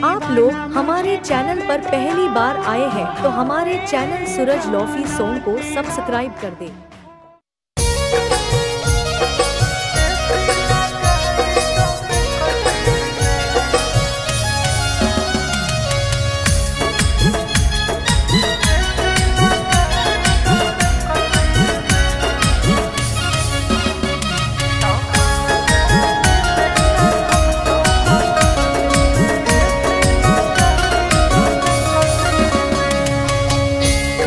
आप लोग हमारे चैनल पर पहली बार आए हैं तो हमारे चैनल सूरज लॉफी सॉन्ग को सब्सक्राइब कर दें।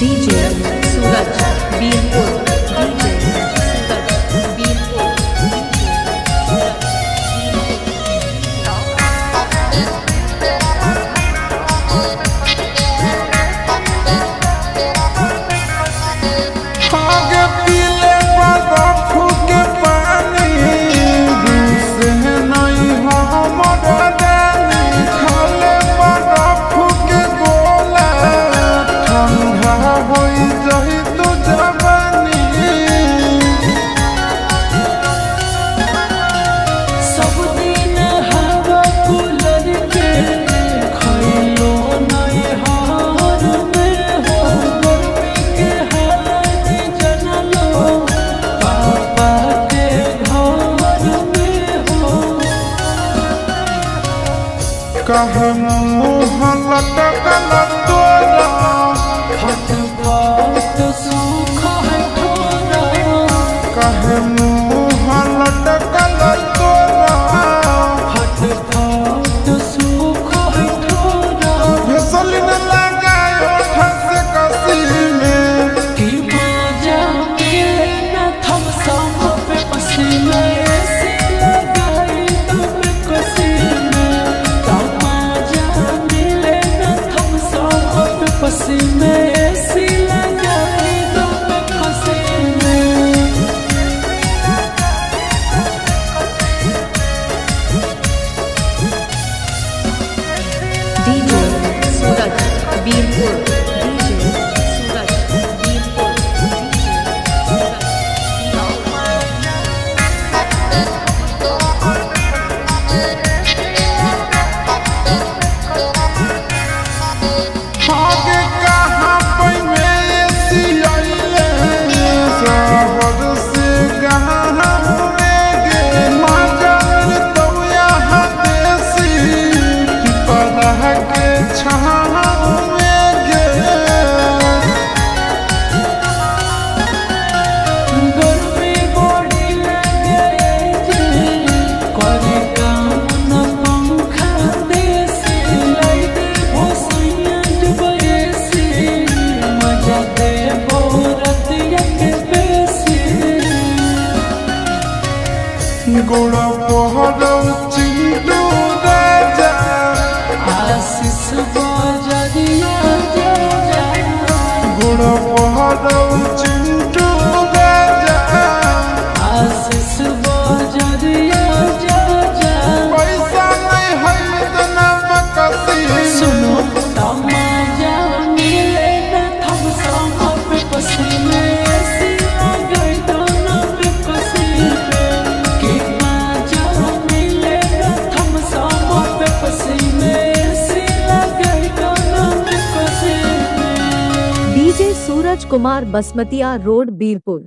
DJ Surat Bin kahmu halat kalat গোড়া পহর চিল রাজা আশিস বাজারিয়া গোড়া सूरज कुमार बसमतिया रोड बीरपुर।